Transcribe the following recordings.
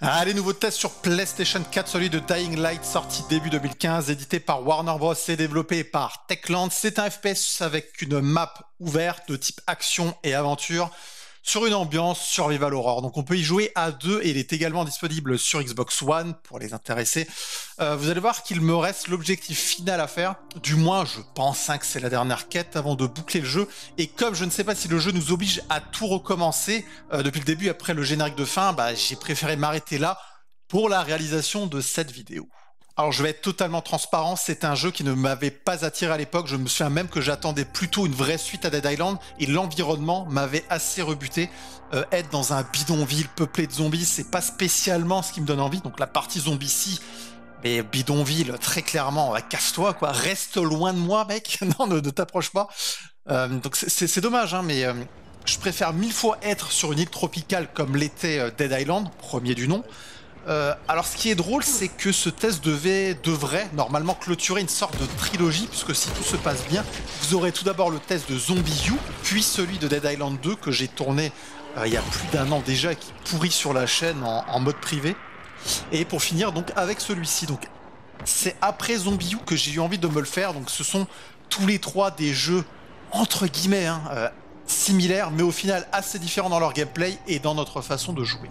Allez, nouveau test sur PlayStation 4, celui de Dying Light, sorti début 2015, édité par Warner Bros. et développé par Techland. C'est un FPS avec une map ouverte de type action et aventure sur une ambiance survival horror. Donc on peut y jouer à deux et il est également disponible sur Xbox One pour les intéressés. Euh, vous allez voir qu'il me reste l'objectif final à faire. Du moins, je pense hein, que c'est la dernière quête avant de boucler le jeu. Et comme je ne sais pas si le jeu nous oblige à tout recommencer euh, depuis le début après le générique de fin, bah, j'ai préféré m'arrêter là pour la réalisation de cette vidéo. Alors je vais être totalement transparent, c'est un jeu qui ne m'avait pas attiré à l'époque, je me souviens même que j'attendais plutôt une vraie suite à Dead Island et l'environnement m'avait assez rebuté. Euh, être dans un bidonville peuplé de zombies, c'est pas spécialement ce qui me donne envie, donc la partie zombie si. Mais bidonville, très clairement, casse-toi, quoi, reste loin de moi, mec, non, ne, t'approche pas. Euh, donc c'est dommage, hein, mais euh, je préfère mille fois être sur une île tropicale comme l'était Dead Island, premier du nom, euh, alors ce qui est drôle, c'est que ce test devait, devrait normalement clôturer une sorte de trilogie, puisque si tout se passe bien, vous aurez tout d'abord le test de Zombie U, puis celui de Dead Island 2 que j'ai tourné euh, il y a plus d'un an déjà, qui pourrit sur la chaîne en, mode privé. Et pour finir donc avec celui-ci. Donc c'est après Zombie U que j'ai eu envie de me le faire. Donc ce sont tous les trois des jeux entre guillemets hein, euh, similaires, mais au final assez différents dans leur gameplay et dans notre façon de jouer.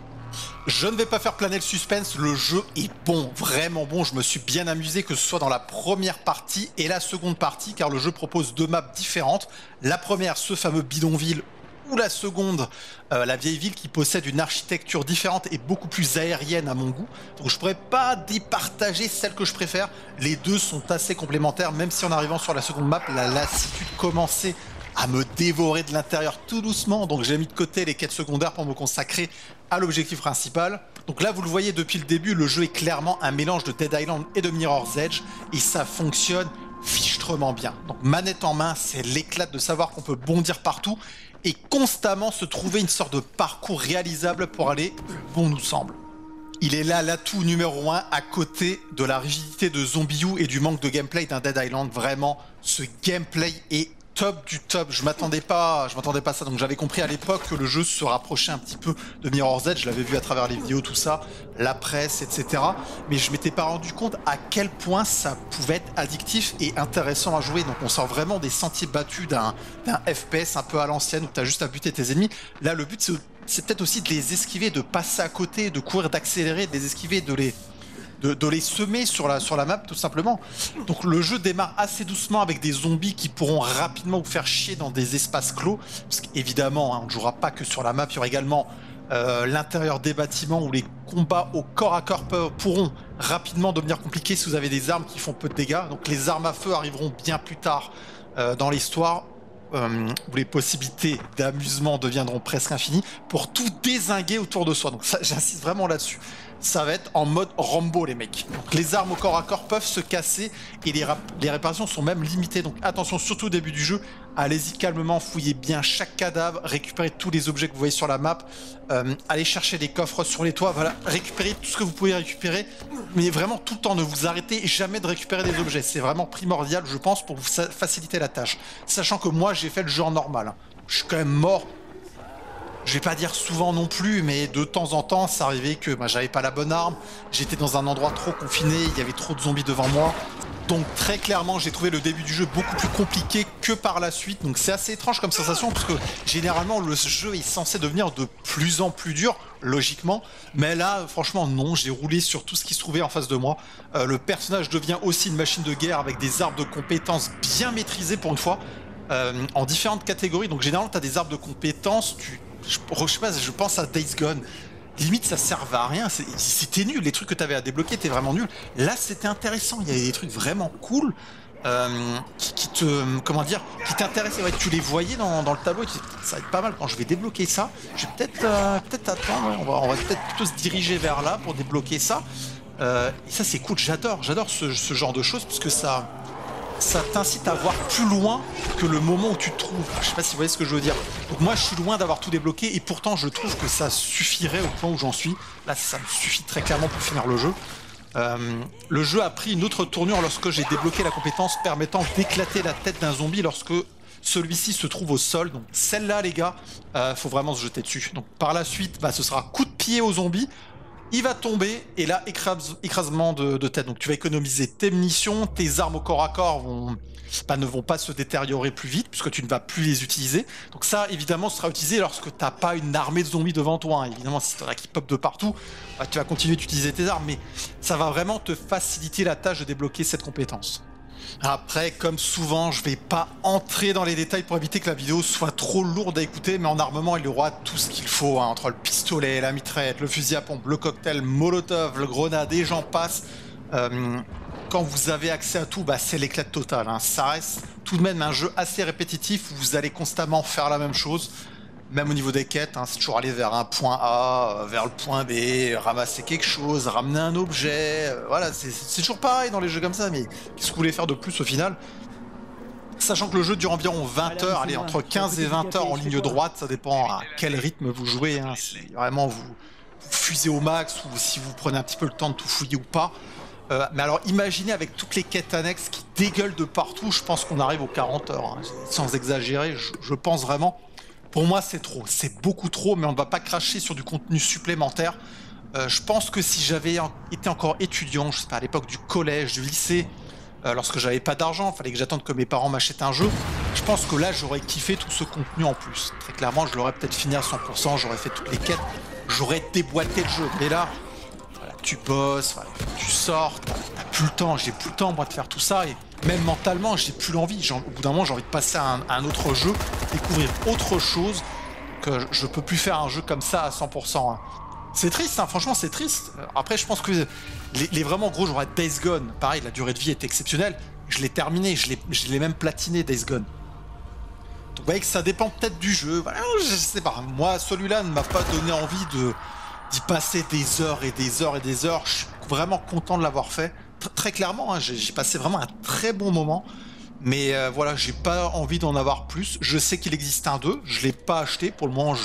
Je ne vais pas faire planer le suspense, le jeu est bon, vraiment bon, je me suis bien amusé que ce soit dans la première partie et la seconde partie car le jeu propose deux maps différentes. La première, ce fameux bidonville ou la seconde, euh, la vieille ville qui possède une architecture différente et beaucoup plus aérienne à mon goût. Donc je pourrais pas départager celle que je préfère. Les deux sont assez complémentaires, même si en arrivant sur la seconde map, la lassitude commençait à me dévorer de l'intérieur tout doucement. Donc j'ai mis de côté les quêtes secondaires pour me consacrer à l'objectif principal. Donc là, vous le voyez depuis le début, le jeu est clairement un mélange de Dead Island et de Mirror's Edge. Et ça fonctionne fichtrement bien. Donc manette en main, c'est l'éclat de savoir qu'on peut bondir partout et constamment se trouver une sorte de parcours réalisable pour aller bon nous semble. Il est là l'atout numéro 1 à côté de la rigidité de Zombie U et du manque de gameplay d'un Dead Island. Vraiment, ce gameplay est top du top. Je m'attendais pas, je m'attendais pas à ça. Donc j'avais compris à l'époque que le jeu se rapprochait un petit peu de Mirror's Edge. Je l'avais vu à travers les vidéos, tout ça, la presse, etc. Mais je m'étais pas rendu compte à quel point ça pouvait être addictif et intéressant à jouer. Donc on sort vraiment des sentiers battus d'un FPS un peu à l'ancienne où tu as juste à buter tes ennemis. Là, le but c'est peut-être aussi de les esquiver, de passer à côté, de courir, d'accélérer, de les esquiver, de les de, les semer sur la, sur la map tout simplement. Donc le jeu démarre assez doucement avec des zombies qui pourront rapidement vous faire chier dans des espaces clos. Parce qu'évidemment, hein, on ne jouera pas que sur la map, il y aura également euh, l'intérieur des bâtiments où les combats au corps à corps pourront rapidement devenir compliqués si vous avez des armes qui font peu de dégâts. Donc les armes à feu arriveront bien plus tard euh, dans l'histoire. Euh, où les possibilités d'amusement deviendront presque infinies pour tout désinguer autour de soi. Donc j'insiste vraiment là-dessus ça va être en mode Rambo les mecs. Les armes au corps à corps peuvent se casser et les, réparations sont même limitées. Donc attention surtout au début du jeu, allez-y calmement, fouillez bien chaque cadavre, récupérez tous les objets que vous voyez sur la map, euh, allez chercher des coffres sur les toits, voilà, récupérez tout ce que vous pouvez récupérer, mais vraiment tout le temps, ne vous arrêtez jamais de récupérer des objets. C'est vraiment primordial je pense pour vous faciliter la tâche. Sachant que moi j'ai fait le genre normal. Je suis quand même mort je vais pas dire souvent non plus, mais de temps en temps, ça arrivait que bah, j'avais pas la bonne arme, j'étais dans un endroit trop confiné, il y avait trop de zombies devant moi. Donc très clairement, j'ai trouvé le début du jeu beaucoup plus compliqué que par la suite. Donc c'est assez étrange comme sensation, parce que généralement, le jeu est censé devenir de plus en plus dur, logiquement. Mais là, franchement, non, j'ai roulé sur tout ce qui se trouvait en face de moi. Euh, le personnage devient aussi une machine de guerre avec des arbres de compétences bien maîtrisés pour une fois. Euh, en différentes catégories. Donc généralement, tu as des arbres de compétences, tu je, je pense à Days Gone. Limite, ça servait à rien. C'était nul. Les trucs que tu avais à débloquer étaient vraiment nuls. Là, c'était intéressant. Il y avait des trucs vraiment cool. Euh, qui, te comment dire qui t'intéressaient tu les voyais dans, le tableau et ça va être pas mal quand je vais débloquer ça je vais peut-être euh, peut-être attendre on va, peut-être plutôt se diriger vers là pour débloquer ça euh, et ça c'est cool j'adore j'adore ce, ce, genre de choses parce ça ça t'incite à voir plus loin que le moment où tu te trouves. Je sais pas si vous voyez ce que je veux dire. Donc moi je suis loin d'avoir tout débloqué et pourtant je trouve que ça suffirait au point où j'en suis. Là ça me suffit très clairement pour finir le jeu. Euh, le jeu a pris une autre tournure lorsque j'ai débloqué la compétence permettant d'éclater la tête d'un zombie lorsque celui-ci se trouve au sol. Donc celle-là les gars, euh, faut vraiment se jeter dessus. Donc par la suite, bah, ce sera coup de pied au zombie il va tomber et là écrasement de, tête. Donc tu vas économiser tes munitions, tes armes au corps à corps bah, ne vont pas se détériorer plus vite puisque tu ne vas plus les utiliser. Donc ça évidemment sera utilisé lorsque t'as pas une armée de zombies devant toi. Hein. Évidemment si t'en as qui pop de partout, bah, tu vas continuer d'utiliser tes armes, mais ça va vraiment te faciliter la tâche de débloquer cette compétence. Après, comme souvent, je vais pas entrer dans les détails pour éviter que la vidéo soit trop lourde à écouter, mais en armement, il y aura tout ce qu'il faut, hein, entre le pistolet, la mitraillette, le fusil à pompe, le cocktail, molotov, le grenade, et j'en passe. Euh, quand vous avez accès à tout, bah, c'est l'éclat total. Hein. Ça reste tout de même un jeu assez répétitif où vous allez constamment faire la même chose même au niveau des quêtes, hein, c'est toujours aller vers un point A, euh, vers le point B, ramasser quelque chose, ramener un objet. Euh, voilà, c'est toujours pareil dans les jeux comme ça, mais qu'est-ce que vous voulez faire de plus au final? Sachant que le jeu dure environ 20 heures, allez, entre 15 et 20 heures en ligne droite, ça dépend à quel rythme vous jouez. Hein, si vraiment vous, fusez au max ou si vous prenez un petit peu le temps de tout fouiller ou pas. Euh, mais alors imaginez avec toutes les quêtes annexes qui dégueulent de partout, je pense qu'on arrive aux 40 heures. Hein. Sans exagérer, je pense vraiment. Pour moi, c'est trop. C'est beaucoup trop, mais on ne va pas cracher sur du contenu supplémentaire. Euh, je pense que si j'avais été encore étudiant, je sais pas, à l'époque du collège, du lycée, euh, lorsque j'avais pas d'argent, fallait que j'attende que mes parents m'achètent un jeu, je pense que là, j'aurais kiffé tout ce contenu en plus. Très clairement, je l'aurais peut-être fini à 100%, j'aurais fait toutes les quêtes, j'aurais déboîté le jeu. Mais là, tu bosses, tu sors, t'as plus le temps, j'ai plus le temps moi de faire tout ça même mentalement j'ai plus l'envie. Au bout d'un moment j'ai envie de passer à un, autre jeu, découvrir autre chose que je peux plus faire un jeu comme ça à 100%. Hein. C'est triste, hein, franchement c'est triste. Après je pense que les, vraiment gros joueurs Days Gone, pareil la durée de vie est exceptionnelle. Je l'ai terminé, je l'ai même platiné Days Gone. Donc vous voyez que ça dépend peut-être du jeu. Je sais pas. Moi celui-là ne m'a pas donné envie d'y passer des heures et des heures et des heures. Je suis vraiment content de l'avoir fait. Très clairement, hein, j'ai passé vraiment un très bon moment. Mais euh, voilà, j'ai pas envie d'en avoir plus. Je sais qu'il existe un 2, je l'ai pas acheté. Pour le moment,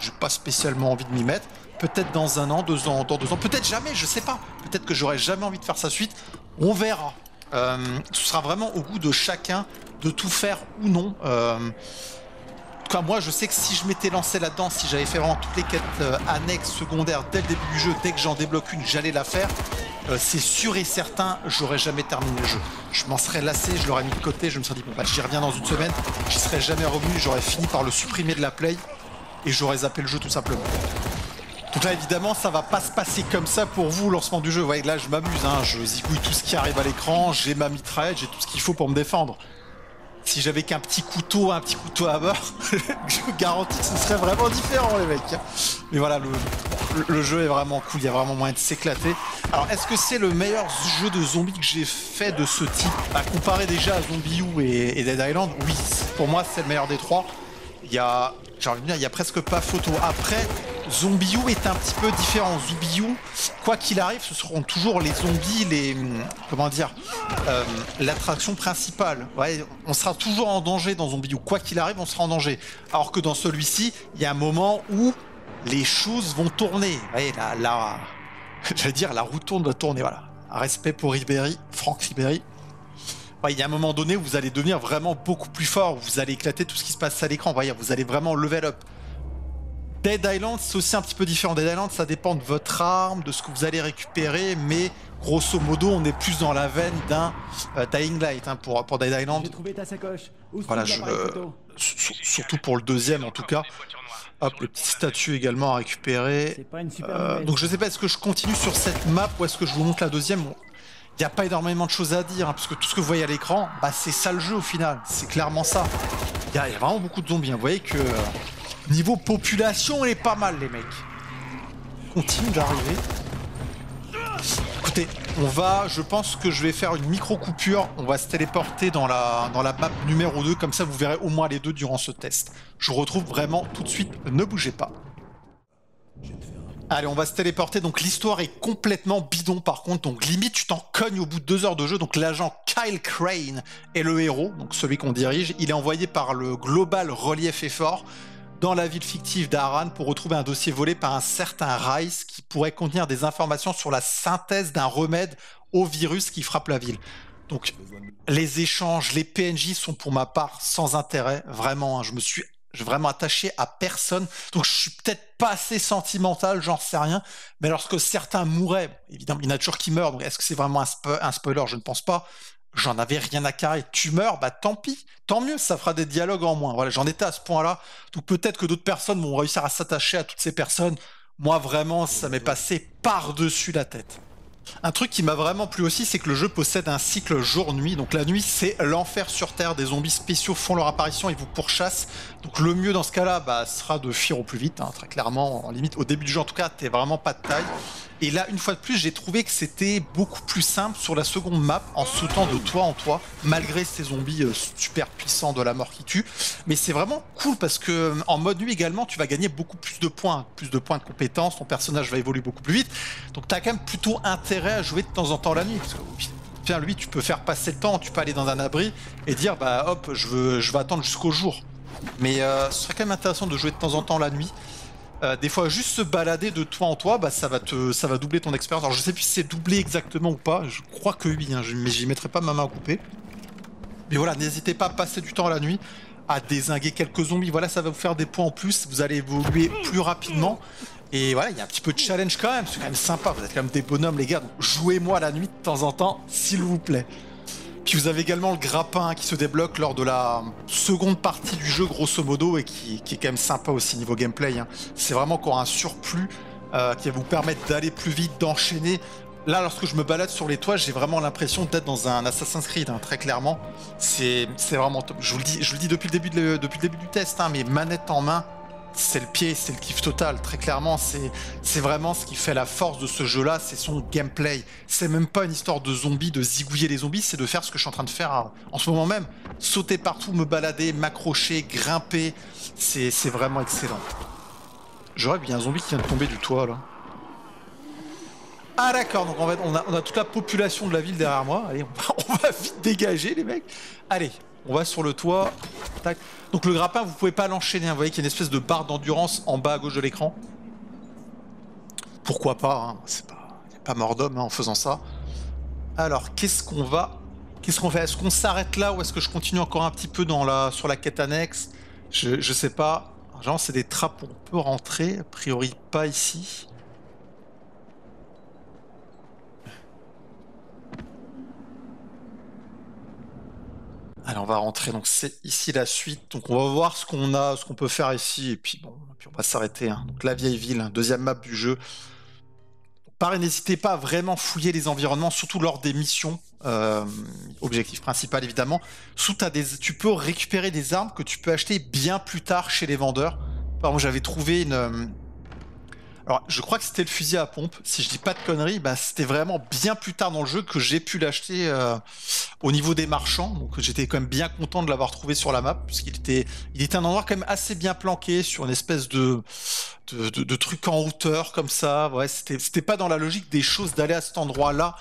j'ai pas spécialement envie de m'y mettre. Peut-être dans un an, deux ans, dans deux ans, peut-être jamais, je sais pas. Peut-être que j'aurais jamais envie de faire sa suite. On verra. Euh, ce sera vraiment au goût de chacun de tout faire ou non. Euh, moi, je sais que si je m'étais lancé là-dedans, si j'avais fait vraiment toutes les quêtes annexes, secondaires dès le début du jeu, dès que j'en débloque une, j'allais la faire. Euh, c'est sûr et certain, j'aurais jamais terminé le jeu. Je m'en serais lassé, je l'aurais mis de côté, je me serais dit, bah, j'y reviens dans une semaine, j'y serais jamais revenu, j'aurais fini par le supprimer de la play et j'aurais zappé le jeu tout simplement. Donc là, évidemment, ça va pas se passer comme ça pour vous, lancement du jeu. Vous voyez, là, je m'amuse, hein. je zigouille tout ce qui arrive à l'écran, j'ai ma mitraille, j'ai tout ce qu'il faut pour me défendre si j'avais qu'un petit couteau, un petit couteau à beurre, je vous garantis que ce serait vraiment différent les mecs. Mais voilà, le, jeu est vraiment cool, il y a vraiment moyen de s'éclater. Alors est-ce que c'est le meilleur jeu de zombies que j'ai fait de ce type? À comparer déjà à Zombie U et, Dead Island, oui, pour moi c'est le meilleur des trois. Il y a, j'ai envie de dire, il y a presque pas photo. Après, Zombie U est un petit peu différent. Zombie U, quoi qu'il arrive, ce seront toujours les zombies, les comment dire, euh, l'attraction principale. On sera toujours en danger dans Zombie U. Quoi qu'il arrive, on sera en danger. Alors que dans celui-ci, il y a un moment où les choses vont tourner. La j'allais dire la roue tourne doit tourner. Voilà. Respect pour Ribéry, Franck Ribéry. il y a un moment donné où vous allez devenir vraiment beaucoup plus fort, vous allez éclater tout ce qui se passe à l'écran. Vous allez vraiment level up. Dead Island, c'est aussi un petit peu différent. Dead Island, ça dépend de votre arme, de ce que vous allez récupérer, mais grosso modo, on est plus dans la veine d'un euh, Dying Light hein, pour, pour Dead Island. voilà, je, surtout pour le deuxième en tout cas. Hop, le petit statut également à récupérer. Euh, donc je sais pas, est-ce que je continue sur cette map ou est-ce que je vous montre la deuxième? Il n'y a pas énormément de choses à dire, hein, parce que tout ce que vous voyez à l'écran, bah, c'est ça le jeu au final. C'est clairement ça. Il y, a vraiment beaucoup de zombies. Hein. Vous voyez que Niveau population, on est pas mal, les mecs. Continue d'arriver. Écoutez, on va, je pense que je vais faire une micro-coupure. On va se téléporter dans la, dans la map numéro 2. Comme ça, vous verrez au moins les deux durant ce test. Je vous retrouve vraiment tout de suite. Ne bougez pas. Allez, on va se téléporter. Donc l'histoire est complètement bidon par contre. Donc limite, tu t'en cognes au bout de deux heures de jeu. Donc l'agent Kyle Crane est le héros, donc celui qu'on dirige. Il est envoyé par le Global Relief Effort dans la ville fictive d'Aran pour retrouver un dossier volé par un certain Rice qui pourrait contenir des informations sur la synthèse d'un remède au virus qui frappe la ville. Donc les échanges, les PNJ sont pour ma part sans intérêt, vraiment. Hein. je me suis vraiment attaché à personne. Donc je suis peut-être pas assez sentimental, j'en sais rien. Mais lorsque certains mouraient, évidemment, il y en a toujours qui meurent. Est-ce que c'est vraiment un, spoiler? Je ne pense pas. J'en avais rien à carrer. Tu meurs, bah tant pis, tant mieux, ça fera des dialogues en moins. Voilà, j'en étais à ce point-là. Donc peut-être que d'autres personnes vont réussir à s'attacher à toutes ces personnes. Moi, vraiment, ça m'est passé par-dessus la tête. Un truc qui m'a vraiment plu aussi, c'est que le jeu possède un cycle jour-nuit. Donc la nuit, c'est l'enfer sur Terre. Des zombies spéciaux font leur apparition et vous pourchassent. Donc le mieux dans ce cas-là, bah, sera de fuir au plus vite. Hein, très clairement, en limite, au début du jeu en tout cas, t'es vraiment pas de taille. Et là, une fois de plus, j'ai trouvé que c'était beaucoup plus simple sur la seconde map en sautant de toit en toit, malgré ces zombies euh, super puissants de la mort qui tue. Mais c'est vraiment cool parce que en mode nuit également, tu vas gagner beaucoup plus de points, plus de points de compétences, ton personnage va évoluer beaucoup plus vite. Donc tu as quand même plutôt intérêt à jouer de temps en temps la nuit. Parce tiens, lui, tu peux faire passer le temps, tu peux aller dans un abri et dire, bah hop, je veux, je veux attendre jusqu'au jour. Mais euh, ce serait quand même intéressant de jouer de temps en temps la nuit. Euh, des fois, juste se balader de toi en toi, bah, ça, va te, ça va doubler ton expérience. Alors, je sais plus si c'est doublé exactement ou pas. Je crois que oui, hein, mais j'y mettrai pas ma main à couper. Mais voilà, n'hésitez pas à passer du temps la nuit à désinguer quelques zombies. Voilà, ça va vous faire des points en plus. Vous allez évoluer plus rapidement. Et voilà, il y a un petit peu de challenge quand même. C'est quand même sympa. Vous êtes quand même des bonhommes, les gars. jouez-moi la nuit de temps en temps, s'il vous plaît. Puis vous avez également le grappin qui se débloque lors de la seconde partie du jeu, grosso modo, et qui, est quand même sympa aussi niveau gameplay. Hein. C'est vraiment encore un surplus euh, qui va vous permettre d'aller plus vite, d'enchaîner. Là, lorsque je me balade sur les toits, j'ai vraiment l'impression d'être dans un Assassin's Creed, hein, très clairement. C'est vraiment top. Je vous le dis, je dis depuis, le début depuis le début du test, hein, mais manette en main, c'est le pied, c'est le kiff total. Très clairement, c'est vraiment ce qui fait la force de ce jeu-là, c'est son gameplay. C'est même pas une histoire de zombies, de zigouiller les zombies, c'est de faire ce que je suis en train de faire en ce moment même. Sauter partout, me balader, m'accrocher, grimper. C'est vraiment excellent. Je rêve, il y a un zombie qui vient de tomber du toit là. Ah d'accord, donc en fait on a, on a, toute la population de la ville derrière moi. Allez, on va vite dégager les mecs. Allez, on va sur le toit. Donc le grappin, vous pouvez pas l'enchaîner. Hein. Vous voyez qu'il y a une espèce de barre d'endurance en bas à gauche de l'écran. Pourquoi pas hein. C'est pas, pas mort d'homme hein, en faisant ça. Alors, qu'est-ce qu'on va... Qu'est-ce qu'on fait? Est-ce qu'on s'arrête là ou est-ce que je continue encore un petit peu dans la, sur la quête annexe? Je, sais pas. Genre, c'est des trappes, on peut rentrer. A priori, pas ici. Allez, on va rentrer. Donc c'est ici la suite. Donc on va voir ce qu'on a, ce qu'on peut faire ici, et puis bon, puis on va s'arrêter. Hein. Donc la vieille ville, hein, deuxième map du jeu. Pareil, n'hésitez pas à vraiment fouiller les environnements, surtout lors des missions. Euh, objectif principal évidemment. Sous des, tu peux récupérer des armes que tu peux acheter bien plus tard chez les vendeurs. Par exemple, j'avais trouvé une, alors, je crois que c'était le fusil à pompe. Si je dis pas de conneries, bah, c'était vraiment bien plus tard dans le jeu que j'ai pu l'acheter euh, au niveau des marchands. Donc, j'étais quand même bien content de l'avoir trouvé sur la map, puisqu'il était, il était un endroit quand même assez bien planqué sur une espèce de, de, de, truc en hauteur comme ça. Ouais, c'était, pas dans la logique des choses d'aller à cet endroit-là.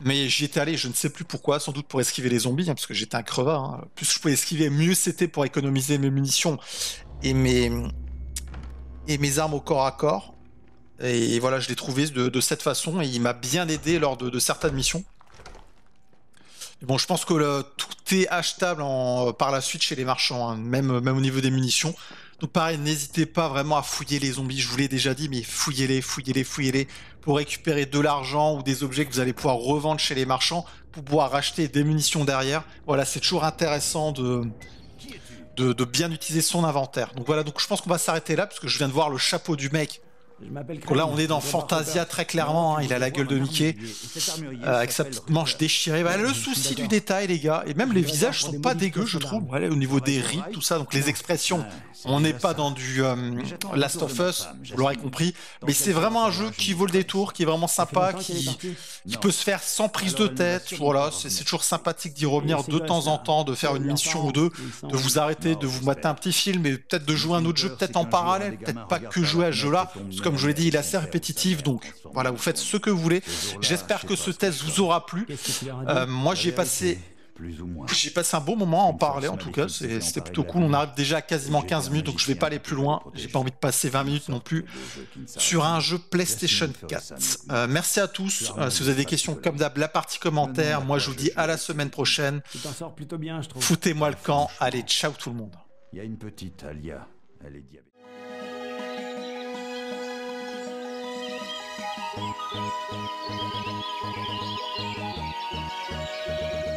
Mais j'y étais allé, je ne sais plus pourquoi, sans doute pour esquiver les zombies, hein, parce que j'étais un crevard. Hein. Plus je pouvais esquiver, mieux c'était pour économiser mes munitions et mes, et mes armes au corps à corps. Et voilà, je l'ai trouvé de, cette façon et il m'a bien aidé lors de, certaines missions. Bon, je pense que tout est achetable par la suite chez les marchands, hein, même, au niveau des munitions. Donc pareil, n'hésitez pas vraiment à fouiller les zombies, je vous l'ai déjà dit, mais fouillez-les, fouillez-les, fouillez-les pour récupérer de l'argent ou des objets que vous allez pouvoir revendre chez les marchands pour pouvoir acheter des munitions derrière. Voilà, c'est toujours intéressant de, de, de, bien utiliser son inventaire. Donc voilà, donc je pense qu'on va s'arrêter là parce que je viens de voir le chapeau du mec Là, on est dans Fantasia très clairement. Hein, il a la gueule de Mickey. Euh, avec sa petite manche déchirée. Bah, le souci du détail, les gars, et même les visages sont pas dégueux, je trouve. au niveau des rides, tout ça, donc les expressions. On n'est pas dans du euh, Last of Us, vous l'aurez compris, mais c'est vraiment un jeu qui vaut le détour, qui est vraiment sympa, qui, qui peut se faire sans prise de tête. Voilà, c'est toujours sympathique d'y revenir de temps en temps, de faire une mission ou deux, de vous arrêter, de vous mater un petit film, et peut-être de jouer un autre jeu, peut-être en parallèle, peut-être pas que jouer à ce jeu-là comme je vous l'ai dit, il est assez répétitif, donc voilà, vous faites ce que vous voulez. J'espère que ce test vous aura plu. Euh, moi, j'ai passé j'ai passé un bon moment à en parler en tout cas, c'était plutôt cool. On arrive déjà à quasiment 15 minutes, donc je vais pas aller plus loin. J'ai pas envie de passer 20 minutes non plus sur un jeu PlayStation 4. Euh, merci à tous. Euh, si vous avez des questions comme d'hab, la partie commentaire. Moi je vous dis à la semaine prochaine. Foutez-moi le camp. Allez, ciao tout le monde. Il y a une petite, Alia. Elle est. Thank you.